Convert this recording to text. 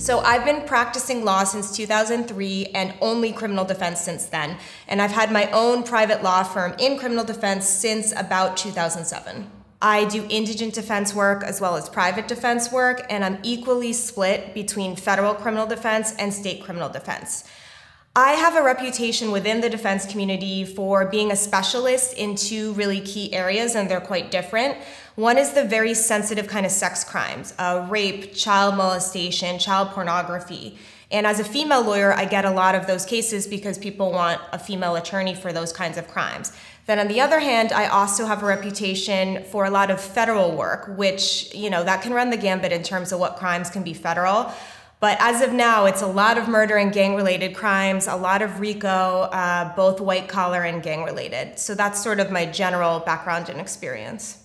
So I've been practicing law since 2003 and only criminal defense since then. And I've had my own private law firm in criminal defense since about 2007. I do indigent defense work as well as private defense work, and I'm equally split between federal criminal defense and state criminal defense. I have a reputation within the defense community for being a specialist in two really key areas, and they're quite different. One is the very sensitive kind of sex crimes uh, rape, child molestation, child pornography. And as a female lawyer, I get a lot of those cases because people want a female attorney for those kinds of crimes. Then on the other hand, I also have a reputation for a lot of federal work, which, you know, that can run the gambit in terms of what crimes can be federal. But as of now, it's a lot of murder and gang related crimes, a lot of RICO, uh, both white collar and gang related. So that's sort of my general background and experience.